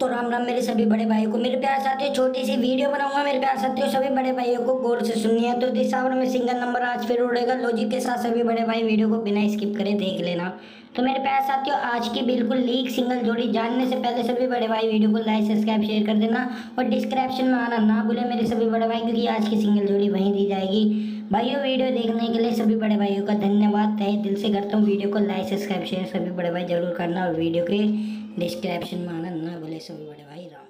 तो राम राम मेरे सभी बड़े भाइयों को, मेरे प्यार साथियों, छोटी सी वीडियो बनाऊँगा मेरे प्यार साथियों, सभी बड़े भाइयों को गौर से सुनिए। तो दिशावर में सिंगल नंबर आज फिर उड़ेगा। लॉजिक के साथ सभी बड़े भाई वीडियो को बिना स्किप करे देख लेना। तो मेरे प्यार साथियों, आज की बिल्कुल लीक सिंगल जोड़ी। जानने से पहले सभी बड़े भाई वीडियो को लाइक सब्सक्राइब शेयर कर देना और डिस्क्रिप्शन में आना ना भूले मेरे सभी बड़े भाई, क्योंकि आज की सिंगल जोड़ी वहीं दी जाएगी। भाइयों, वीडियो देखने के लिए सभी बड़े भाइयों का धन्यवाद। तहे दिल से करता हूँ वीडियो को लाइक सब्सक्राइब शेयर सभी बड़े भाई ज़रूर करना और वीडियो के ഡിസ്ക്രിപ്ഷൻ ആണ് എന്നാൽ അവലേശം ഇവിടെ വൈറാണ്